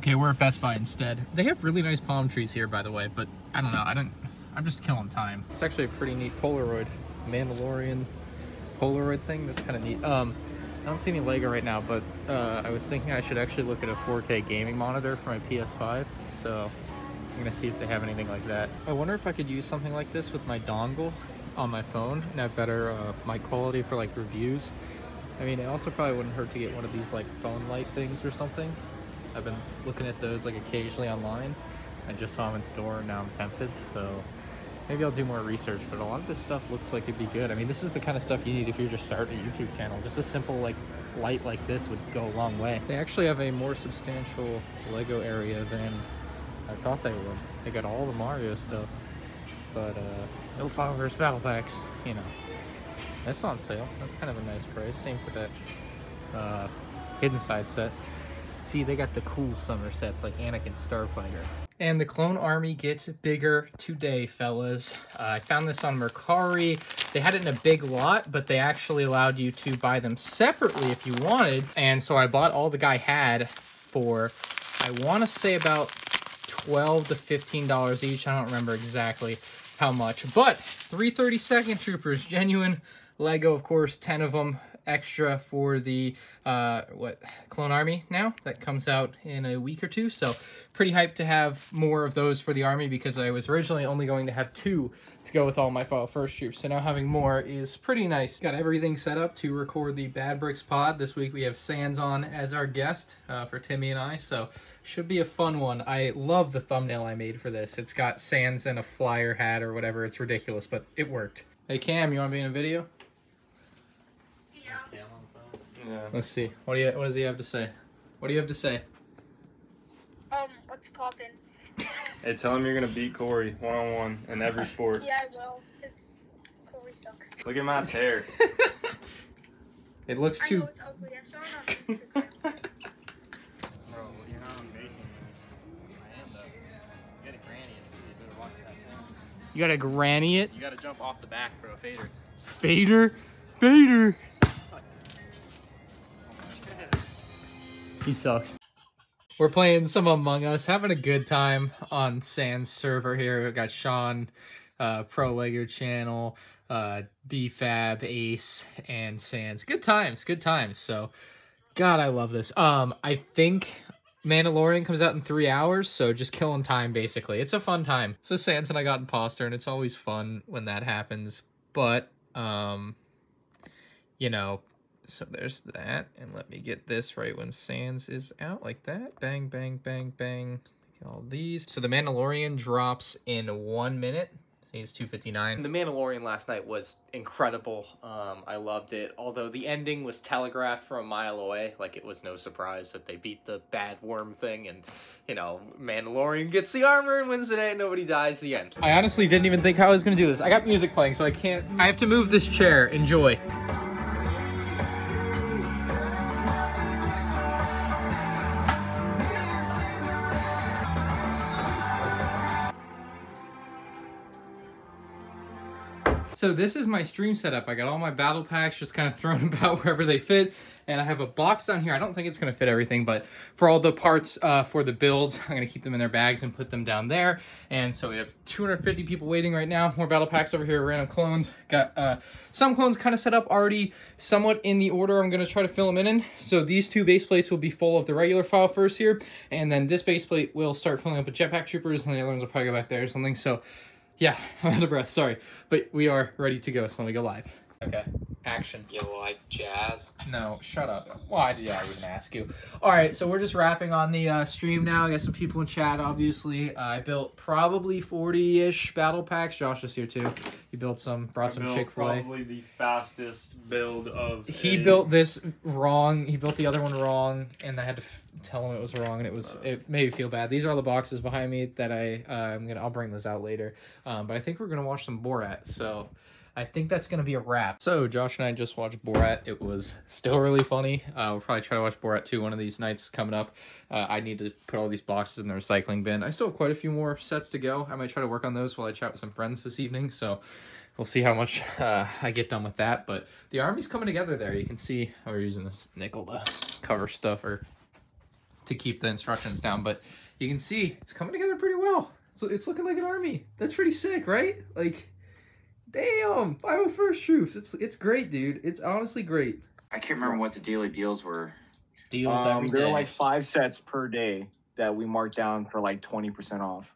Okay, we're at Best Buy instead. They have really nice palm trees here, by the way, but I don't know. I don't. I'm just killing time. It's actually a pretty neat Polaroid, Mandalorian Polaroid thing. That's kind of neat. Um, I don't see any Lego right now, but uh, I was thinking I should actually look at a 4K gaming monitor for my PS5. So I'm gonna see if they have anything like that. I wonder if I could use something like this with my dongle on my phone and have better uh, mic quality for like reviews. I mean, it also probably wouldn't hurt to get one of these like phone light things or something. I've been looking at those like occasionally online. I just saw them in store and now I'm tempted, so maybe I'll do more research, but a lot of this stuff looks like it'd be good. I mean, this is the kind of stuff you need if you're just starting a YouTube channel. Just a simple like light like this would go a long way. They actually have a more substantial Lego area than I thought they would. They got all the Mario stuff, but uh, no followers battle packs, you know. That's on sale. That's kind of a nice price. Same for that uh, hidden side set. See, they got the cool summer sets like Anakin Starfighter. And the Clone Army gets bigger today, fellas. Uh, I found this on Mercari. They had it in a big lot, but they actually allowed you to buy them separately if you wanted. And so I bought all the guy had for, I want to say about 12 to $15 each. I don't remember exactly how much, but 332nd Troopers, genuine Lego, of course, 10 of them extra for the uh, what Clone Army now that comes out in a week or two. So pretty hyped to have more of those for the army because I was originally only going to have two to go with all my First troops. So now having more is pretty nice. Got everything set up to record the Bad Bricks pod. This week we have Sans on as our guest uh, for Timmy and I. So should be a fun one. I love the thumbnail I made for this. It's got Sans in a flyer hat or whatever. It's ridiculous, but it worked. Hey Cam, you want to be in a video? Yeah. Let's see. What do you what does he have to say? What do you have to say? Um, what's poppin'? Hey, tell him you're gonna beat Corey one on one in every sport. Yeah, I will. Cause Corey sucks. Look at Matt's hair. It looks too. I too know it's ugly. I saw it on Instagram. Bro, you're not on. I am though. You got a granny and you better watch that thing. You gotta granny it. You gotta jump off the back for a fader. Fader. Fader. He sucks. We're playing some Among Us, having a good time on Sans server here. We got Sean, uh, Pro Lego channel, uh, BFab, Ace, and Sans. Good times, good times. So, God, I love this. Um, I think Mandalorian comes out in three hours, so just killing time basically. It's a fun time. So Sans and I got imposter, and it's always fun when that happens. But um, you know, so there's that, and let me get this right when Sans is out like that. Bang, bang, bang, bang. Get all these. So the Mandalorian drops in one minute. I think it's 259. The Mandalorian last night was incredible. Um, I loved it. Although the ending was telegraphed from a mile away, like it was no surprise that they beat the bad worm thing, and you know, Mandalorian gets the armor and wins the day, and nobody dies. The end. I honestly didn't even think how I was gonna do this. I got music playing, so I can't. I have to move this chair. Enjoy. So this is my stream setup. I got all my battle packs just kind of thrown about wherever they fit. And I have a box down here. I don't think it's going to fit everything, but for all the parts uh, for the builds, I'm going to keep them in their bags and put them down there. And so we have 250 people waiting right now. More battle packs over here, random clones. Got uh, some clones kind of set up already somewhat in the order I'm going to try to fill them in in. So these two base plates will be full of the regular 501st here. And then this base plate will start filling up with jetpack troopers and the other ones will probably go back there or something. So yeah, I'm out of breath, sorry. But we are ready to go, so let me go live. Okay, action. You like jazz? No, shut up. Why did I even ask you? All right, so we're just wrapping on the uh, stream now. I got some people in chat, obviously. Uh, I built probably 40-ish battle packs. Josh is here, too. He built some, brought some Chick-fil-A. Probably the fastest build of. He a- built this wrong. He built the other one wrong, and I had to f- tell him it was wrong, and it was it made me feel bad. These are all the boxes behind me that I uh, I'm gonna I'll bring those out later. Um, but I think we're gonna watch some Borat, so I think that's gonna be a wrap. So Josh and I just watched Borat. It was still really funny. Uh, we'll probably try to watch Borat 2 one of these nights coming up. Uh, I need to put all these boxes in the recycling bin. I still have quite a few more sets to go. I might try to work on those while I chat with some friends this evening. So we'll see how much uh, I get done with that. But the army's coming together there. You can see we're using this nickel to cover stuff or to keep the instructions down. But you can see it's coming together pretty well. So it's looking like an army. That's pretty sick, right? Like, damn, 501st troops. It's it's great, dude. It's honestly great. I can't remember what the daily deals were. Deals Um, every there were like five sets per day that we marked down for like twenty percent off.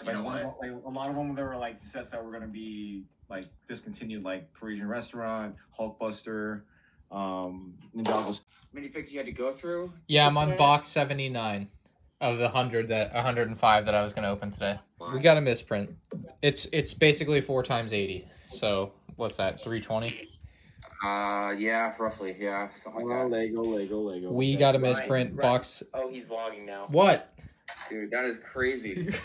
You Like, know one what? like a lot of them, there were like sets that were gonna be like discontinued, like Parisian Restaurant, Hulkbuster, um, Ninjago. How many fixes you had to go through? yeah, I'm on today? box 79 of the 100 that 105 that I was going to open today. We got a misprint. It's it's basically 4 times 80. So, what's that? 320. Uh, yeah, roughly, yeah, something like that. Lego, Lego, Lego. We got a misprint right. box. Oh, he's vlogging now. What? Dude, that is crazy.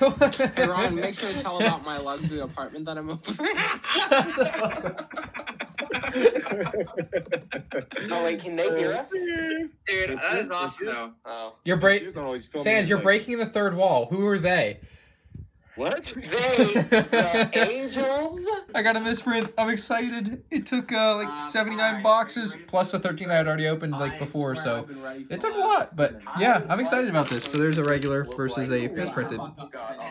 Hey Ron, make sure to tell about my luxury apartment that I'm opening. Oh wait, can they hear us? Dude, that is awesome though. Oh. You're break Sans, you're breaking the third wall. Who are they? What? They, the angels. I got a misprint. I'm excited. It took uh, like Um, 79 hi. boxes Are you ready plus the 13 I had already opened like before, so I've been ready for it took a lot. But yeah, I'm excited about this. So there's a regular versus a misprinted.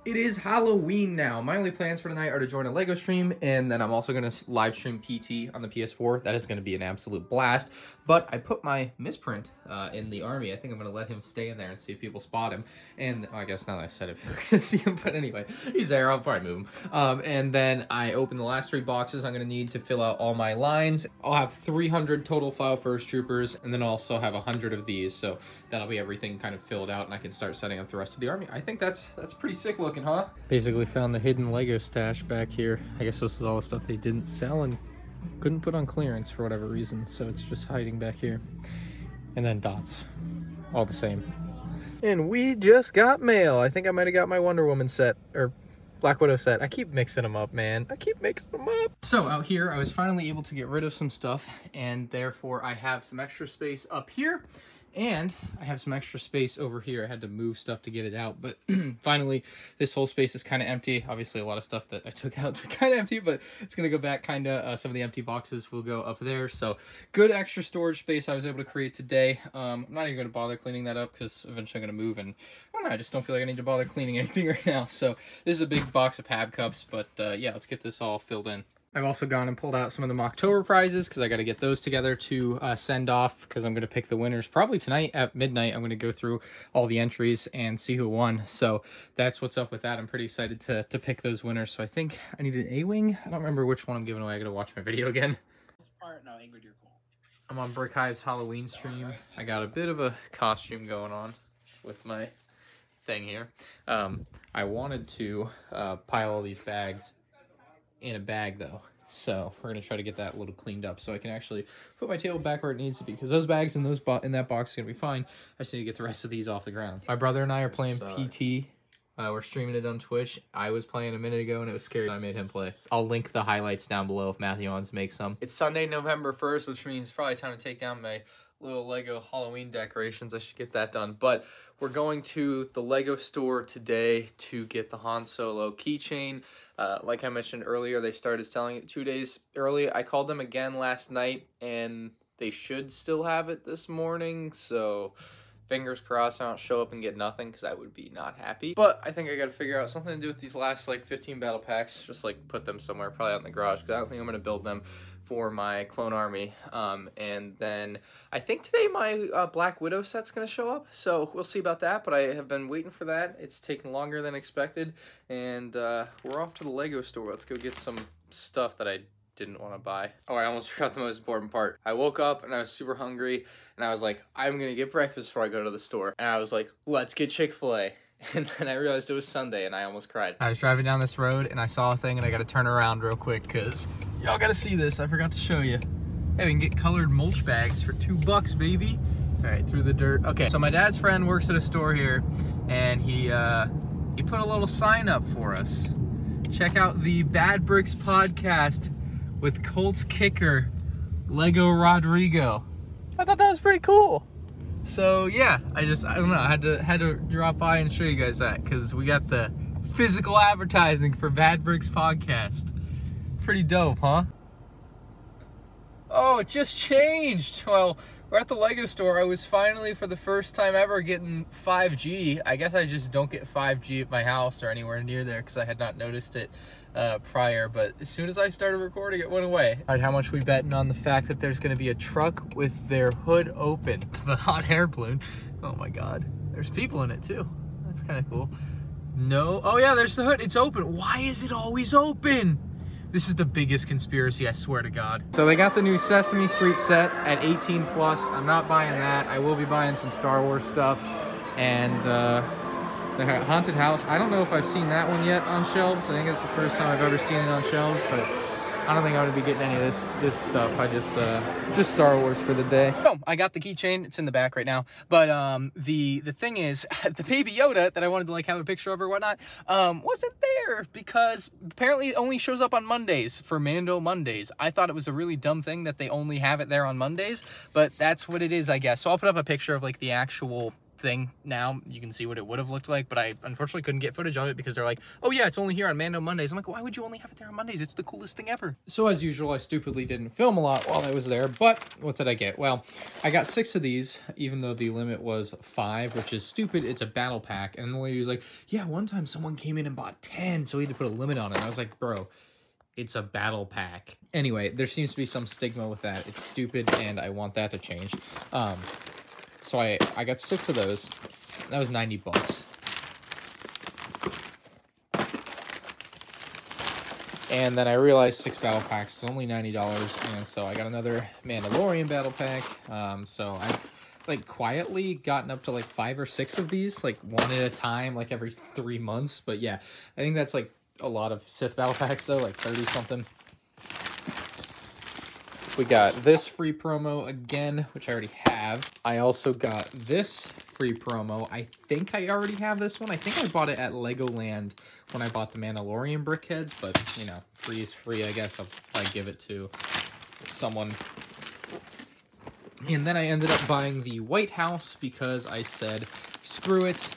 It is Halloween now. My only plans for tonight are to join a Lego stream, and then I'm also going to live stream PT on the PS4. That is going to be an absolute blast. But I put my misprint uh, in the army. I think I'm going to let him stay in there and see if people spot him. And I guess now that I said it, we're going to see him. But anyway, he's there. I'll probably move him. Um, and then I open the last three boxes I'm going to need to fill out all my lines. I'll have 300 total 501st troopers, and then I'll also have 100 of these. So that'll be everything kind of filled out, and I can start setting up the rest of the army. I think that's that's pretty sick looking, huh? Basically found the hidden Lego stash back here. I guess this is all the stuff they didn't sell and couldn't put on clearance for whatever reason, so it's just hiding back here. And then dots, all the same. And we just got mail. I think I might have got my Wonder Woman set, or Black Widow set. I keep mixing them up, man. I keep mixing them up. So out here, I was finally able to get rid of some stuff, and therefore I have some extra space up here, and I have some extra space over here. I had to move stuff to get it out, but finally, this whole space is kind of empty. Obviously, a lot of stuff that I took out to kind of empty, but it's gonna go back kind of. Uh, some of the empty boxes will go up there. So good extra storage space I was able to create today. Um, I'm not even gonna bother cleaning that up because eventually I'm gonna move, and. I just don't feel like I need to bother cleaning anything right now. So this is a big box of Pab cups, but uh, yeah, let's get this all filled in. I've also gone and pulled out some of the Mocktober prizes because I got to get those together to uh, send off because I'm going to pick the winners probably tonight at midnight. I'm going to go through all the entries and see who won. So that's what's up with that. I'm pretty excited to, to pick those winners. So I think I need an A-Wing. I don't remember which one I'm giving away. I got to watch my video again. I'm on Brick Hive's Halloween stream. I got a bit of a costume going on with my thing here. Um, I wanted to uh, pile all these bags in a bag though. So we're gonna try to get that a little cleaned up so I can actually put my table back where it needs to be because those bags in those bo- in that box are gonna be fine. I just need to get the rest of these off the ground. My brother and I are playing PT. Uh, we're streaming it on Twitch. I was playing a minute ago and it was scary. I made him play. I'll link the highlights down below if Matthew wants to make some. It's Sunday, November 1st, which means it's probably time to take down my little Lego Halloween decorations. I should get that done. But we're going to the Lego store today to get the Han Solo keychain. Uh, like I mentioned earlier, they started selling it two days early. I called them again last night and they should still have it this morning. So fingers crossed I don't show up and get nothing because I would be not happy. But I think I got to figure out something to do with these last like 15 battle packs. Just like put them somewhere, probably out in the garage because I don't think I'm going to build them for my clone army. Um, and then I think today my uh, Black Widow set's going to show up. So we'll see about that. But I have been waiting for that. It's taken longer than expected. And uh, we're off to the Lego store. Let's go get some stuff that I didn't want to buy. Oh, I almost forgot the most important part. I woke up and I was super hungry and I was like, I'm gonna get breakfast before I go to the store. And I was like, let's get Chick fil A. And then I realized it was Sunday and I almost cried. I was driving down this road and I saw a thing and I gotta turn around real quick because y'all gotta see this. I forgot to show you. Hey, we can get colored mulch bags for two bucks, baby. All right, through the dirt. Okay, so my dad's friend works at a store here and he, uh, he put a little sign up for us. Check out the Bad Bricks podcast with Colts kicker Lego Rodrigo. I thought that was pretty cool. So yeah, I just I don't know, I had to had to drop by and show you guys that because we got the physical advertising for Bad Bricks podcast. Pretty dope, huh? Oh, it just changed. Well, we're at the Lego store. I was finally, for the first time ever, getting 5G. I guess I just don't get 5G at my house or anywhere near there because I had not noticed it uh, prior. But as soon as I started recording, it went away. All right, how much we betting on the fact that there's going to be a truck with their hood open? The hot air balloon. Oh my God. There's people in it too. That's kind of cool. No. Oh yeah, there's the hood. It's open. Why is it always open? This is the biggest conspiracy, I swear to God. So they got the new Sesame Street set at 18 plus. I'm not buying that. I will be buying some Star Wars stuff. And uh, the Haunted House, I don't know if I've seen that one yet on shelves. I think it's the first time I've ever seen it on shelves, but I don't think I'm gonna be getting any of this this stuff. I just uh just Star Wars for the day. Oh, I got the keychain. It's in the back right now. But um the the thing is, the baby Yoda that I wanted to like have a picture of or whatnot, um, wasn't there because apparently it only shows up on Mondays for Mando Mondays. I thought it was a really dumb thing that they only have it there on Mondays, but that's what it is, I guess. So I'll put up a picture of like the actual thing now you can see what it would have looked like but i unfortunately couldn't get footage of it because they're like oh yeah it's only here on mando mondays. I'm like why would you only have it there on mondays? It's the coolest thing ever. So as usual i stupidly didn't film a lot while i was there but what did i get? Well i got six of these even though the limit was five which is stupid. It's a battle pack. And the lady was like yeah one time someone came in and bought 10 so we had to put a limit on it. And i was like bro it's a battle pack. Anyway, there seems to be some stigma with that. It's stupid, and I want that to change. Um, so I, I got six of those. That was 90 bucks. And then I realized six battle packs is only $90, and so I got another Mandalorian battle pack. Um, so I've, like, quietly gotten up to, like, five or six of these, like, one at a time, like, every three months. But, yeah, I think that's, like, a lot of Sith battle packs, though, like 30-something. We got this free promo again, which I already have. I also got this free promo. I think I already have this one. I think I bought it at Legoland when I bought the Mandalorian BrickHeadz, but, you know, free is free. I guess I'll probably give it to someone. And then I ended up buying the White House because I said, screw it.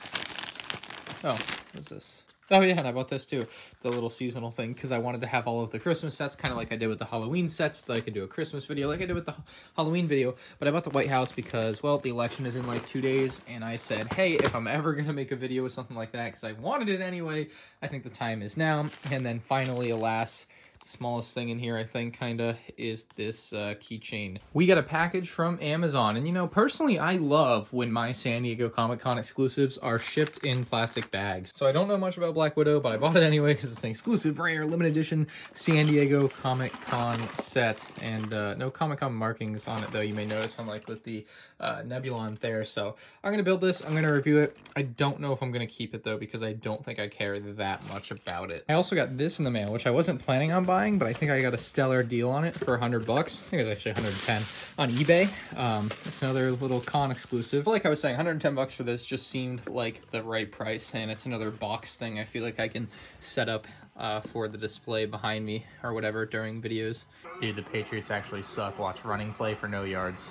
Oh, what's this? Oh yeah, and I bought this too, the little seasonal thing, because I wanted to have all of the Christmas sets, kind of like I did with the Halloween sets, that I could do a Christmas video like I did with the Halloween video, but I bought the White House because, well, the election is in like two days, and I said, hey, if I'm ever going to make a video with something like that, because I wanted it anyway, I think the time is now, and then finally, alas, smallest thing in here, I think, kind of, is this uh, keychain. We got a package from Amazon, and you know, personally, I love when my San Diego Comic-Con exclusives are shipped in plastic bags. So I don't know much about Black Widow, but I bought it anyway because it's an exclusive, rare, limited edition San Diego Comic-Con set, and uh, no Comic-Con markings on it, though, you may notice, unlike with the uh, Nebulon there. So I'm going to build this, I'm going to review it. I don't know if I'm going to keep it, though, because I don't think I care that much about it. I also got this in the mail, which I wasn't planning on buying buying, but I think I got a stellar deal on it for 100 bucks. I think it was actually 110 on eBay. Um, it's another little con exclusive. Like I was saying, 110 bucks for this just seemed like the right price, and it's another box thing I feel like I can set up uh, for the display behind me or whatever during videos. Dude, the Patriots actually suck. Watch running play for no yards.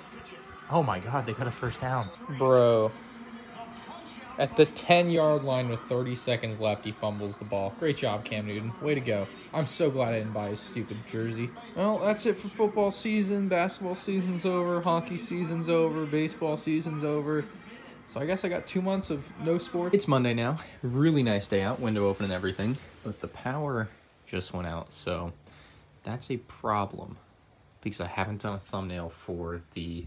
Oh my god, they got a first down. Bro, at the 10 yard line with 30 seconds left, he fumbles the ball. Great job, Cam Newton. Way to go. I'm so glad I didn't buy his stupid jersey. Well, that's it for football season. Basketball season's over. Hockey season's over. Baseball season's over. So I guess I got two months of no sports. It's Monday now. Really nice day out. Window open and everything. But the power just went out. So that's a problem because I haven't done a thumbnail for the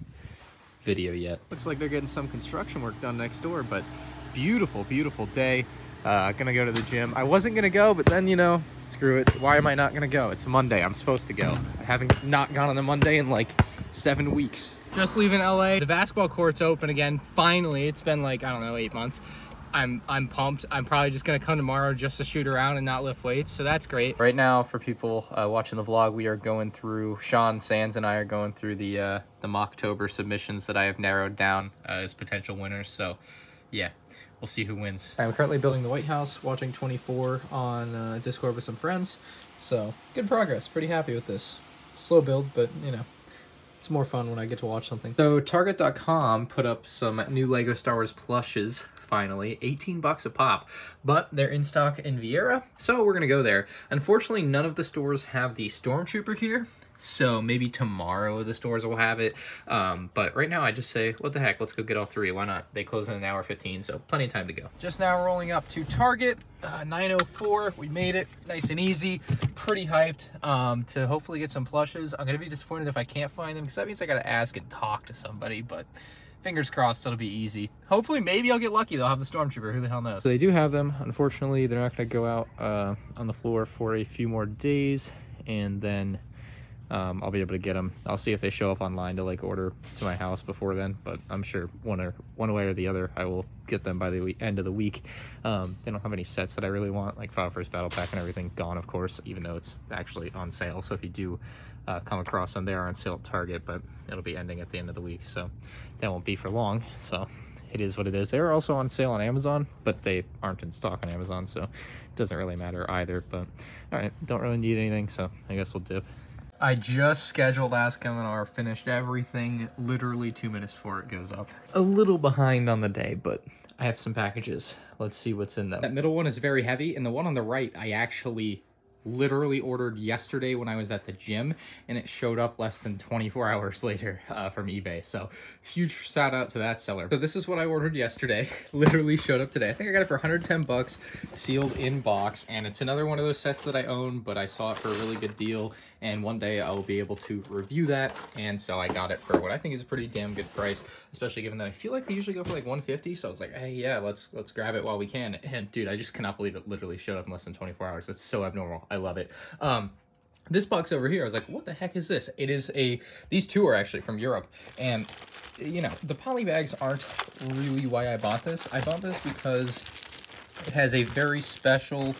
video yet. Looks like they're getting some construction work done next door, but beautiful, beautiful day. Uh, gonna go to the gym. I wasn't gonna go, but then, you know, screw it. Why am I not gonna go? It's Monday. I'm supposed to go. I haven't not gone on a Monday in like seven weeks. Just leaving LA. The basketball court's open again. Finally, it's been like, I don't know, eight months. I'm I'm pumped. I'm probably just gonna come tomorrow just to shoot around and not lift weights, so that's great. Right now, for people uh, watching the vlog, we are going through. Sean Sands and I are going through the uh, the Mocktober submissions that I have narrowed down uh, as potential winners. So, yeah, we'll see who wins. I'm currently building the White House, watching 24 on uh, Discord with some friends. So, good progress. Pretty happy with this. Slow build, but, you know, it's more fun when I get to watch something. So, Target.com put up some new LEGO Star Wars plushes, finally. 18 bucks a pop. But they're in stock in Viera so we're going to go there. Unfortunately, none of the stores have the Stormtrooper here. So maybe tomorrow the stores will have it. Um, but right now I just say, what the heck, let's go get all three. Why not? They close in an hour 15, so plenty of time to go. Just now rolling up to Target, uh, 904. We made it nice and easy. Pretty hyped um, to hopefully get some plushes. I'm going to be disappointed if I can't find them because that means I got to ask and talk to somebody, but fingers crossed it'll be easy. Hopefully, maybe I'll get lucky. They'll have the Stormtrooper. Who the hell knows? So they do have them. Unfortunately, they're not going to go out uh, on the floor for a few more days, and then um, I'll be able to get them. I'll see if they show up online to like order to my house before then, but I'm sure one or one way or the other, I will get them by the end of the week. Um, they don't have any sets that I really want, like 501st Battle Pack and everything gone, of course, even though it's actually on sale. So if you do uh, come across them, they are on sale at Target, but it'll be ending at the end of the week, so that won't be for long. So it is what it is. They're also on sale on Amazon, but they aren't in stock on Amazon, so it doesn't really matter either. But all right, don't really need anything, so I guess we'll dip. I just scheduled Ask M&R, finished everything literally two minutes before it goes up. A little behind on the day, but I have some packages. Let's see what's in them. That middle one is very heavy, and the one on the right, I actually literally ordered yesterday when I was at the gym and it showed up less than 24 hours later uh, from eBay. So huge shout out to that seller. So this is what I ordered yesterday. literally showed up today. I think I got it for 110 bucks sealed in box and it's another one of those sets that I own but I saw it for a really good deal and one day I will be able to review that and so I got it for what I think is a pretty damn good price especially given that I feel like they usually go for like 150 so I was like hey yeah let's let's grab it while we can and dude I just cannot believe it literally showed up in less than 24 hours. That's so abnormal. I love it. Um, this box over here, I was like, what the heck is this? It is a, these two are actually from Europe. And, you know, the poly bags aren't really why I bought this. I bought this because it has a very special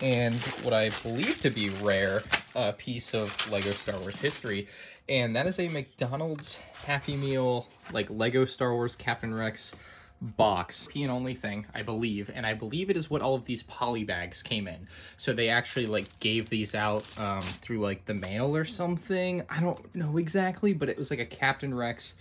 and what I believe to be rare uh, piece of LEGO Star Wars history. And that is a McDonald's Happy Meal, like LEGO Star Wars Captain Rex box, and only thing, I believe, and I believe it is what all of these poly bags came in. So they actually like gave these out um, through like the mail or something. I don't know exactly, but it was like a Captain Rex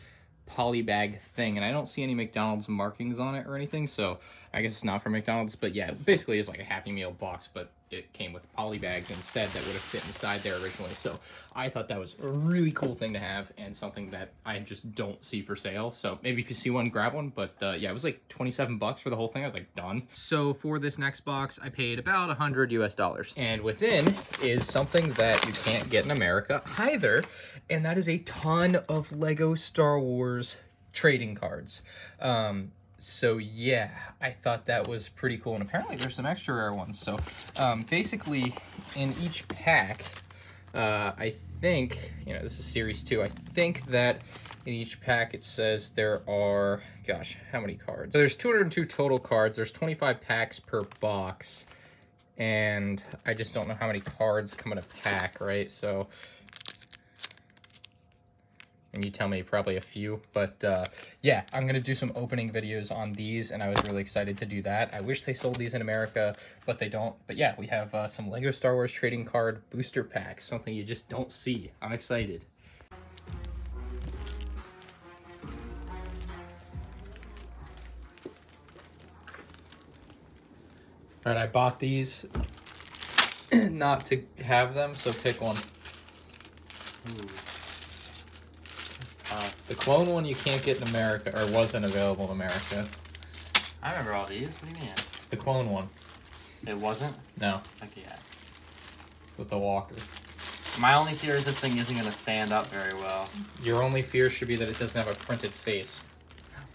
poly bag thing, and I don't see any McDonald's markings on it or anything, so I guess it's not for McDonald's, but yeah, basically it's like a Happy Meal box, but it came with poly bags instead that would have fit inside there originally. So I thought that was a really cool thing to have and something that I just don't see for sale. So maybe if you see one, grab one. But uh, yeah, it was like 27 bucks for the whole thing. I was like, done. So for this next box, I paid about 100 US dollars. And within is something that you can't get in America either. And that is a ton of Lego Star Wars trading cards. Um, so yeah, I thought that was pretty cool. And apparently there's some extra rare ones. So um, basically in each pack, uh, I think, you know, this is series two. I think that in each pack it says there are, gosh, how many cards? So there's 202 total cards. There's 25 packs per box. And I just don't know how many cards come in a pack, right? So and you tell me probably a few. But uh, yeah, I'm going to do some opening videos on these, and I was really excited to do that. I wish they sold these in America, but they don't. But yeah, we have uh, some LEGO Star Wars trading card booster packs, something you just don't see. I'm excited. All right, I bought these not to have them, so pick one. Ooh. The clone one you can't get in America, or wasn't available in America. I remember all these. What do you mean? The clone one. It wasn't? No. Okay, yeah. With the walker. My only fear is this thing isn't going to stand up very well. Your only fear should be that it doesn't have a printed face.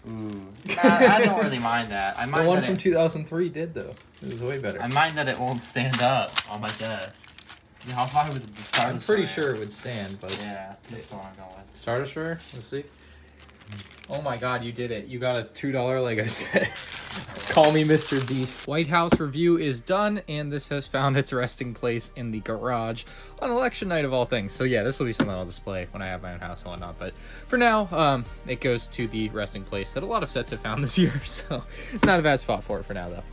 Ooh. I, I don't really mind that. I mind the one from it, 2003 did, though. It was way better. I mind that it won't stand up on my desk. Yeah, how high would the Star I'm pretty sure it would stand, but... Yeah, that's the one I'm going with. Star Destroyer? Let's see. Oh my god, you did it. You got a $2 Lego set. Call me Mr. Beast. White House review is done, and this has found its resting place in the garage on election night of all things. So yeah, this will be something I'll display when I have my own house and whatnot. But for now, um, it goes to the resting place that a lot of sets have found this year. So not a bad spot for it for now, though.